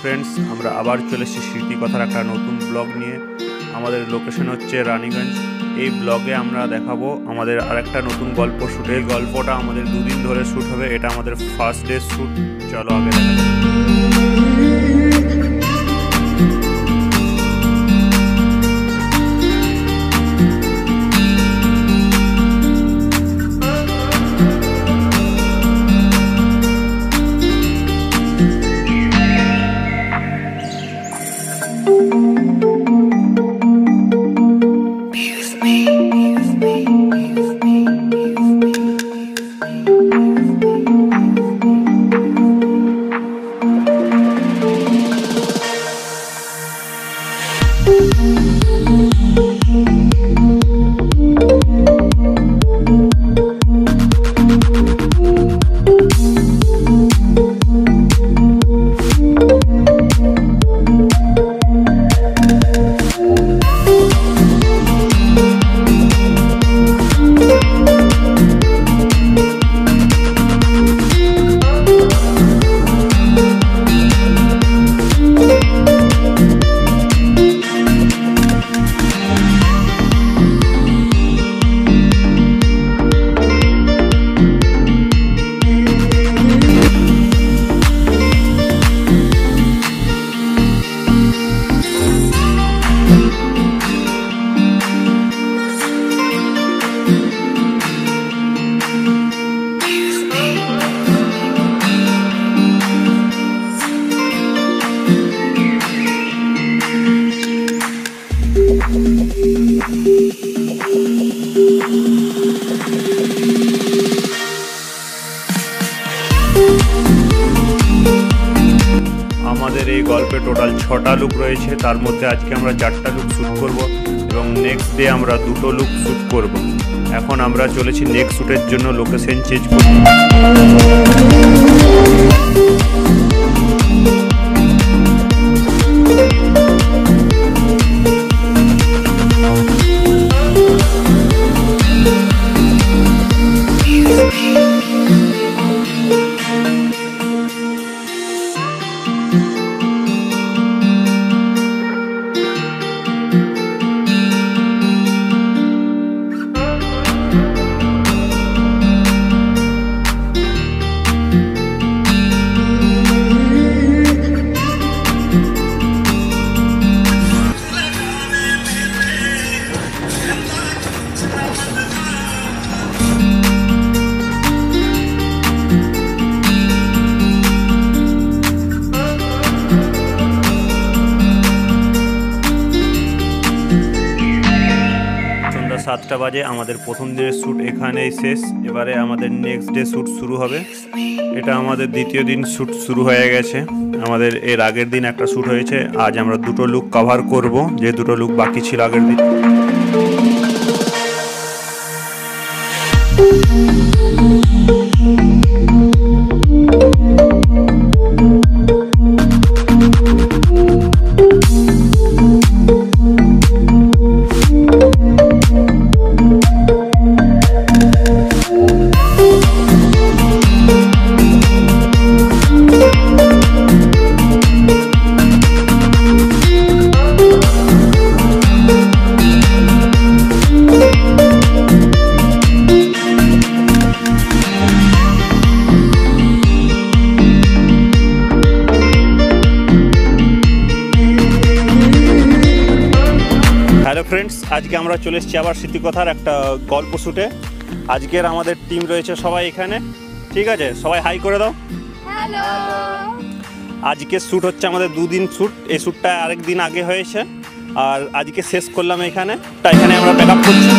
Friends আমরা আবার চলে এসেছি স্মৃতিকথার একটা নতুন ব্লগ নিয়ে। আমাদের লোকেশন হচ্ছে রানীগঞ্জ। এই ব্লগে আমরা দেখাবো আমাদের আরেকটা নতুন গল্প শ্যুট এই গল্পটা আমাদের দুদিন ধরে শ্যুট হবে। এটা আমাদের ফার্স্ট ডে শ্যুট চলো আগে দেখা আমাদের এই গল্পে টোটাল ছটা লুক রয়েছে। তার মধ্যে আজকে আমরা চারটা লুক শ্যুট করব এবং নেক্সট ডে আমরা দুটো লুক শ্যুট করব। এখন আমরা চলেছি নেক্সট শ্যুটের জন্য লোকেশন চেঞ্জ করতে। সাতটা বাজে, আমাদের প্রথম দিনের শ্যুট এখানেই শেষ। এবারে আমাদের নেক্সট ডে শ্যুট শুরু হবে। এটা আমাদের দ্বিতীয় দিন শ্যুট শুরু হয়ে গেছে। আমাদের এর আগের দিন একটা শ্যুট হয়েছে। আজ আমরা দুটো লুক কভার করব, যে দুটো লুক বাকি ছিল আগের দিন। হ্যালো ফ্রেন্ডস আজকে আমরা চলে এসেছি আবার স্মৃতিকথার একটা গল্প শ্যুটে আজকের আমাদের টিম রয়েছে সবাই এখানে। ঠিক আছে সবাই হাই করে দাও। হ্যালো আজকে শ্যুট হচ্ছে আমাদের দুদিন শ্যুট এই শ্যুটটা আরেক দিন আগে হয়েছে। আর আজকে শেষ করলাম এখানে। তা এখানে আমরা ব্যাক আপ করছি।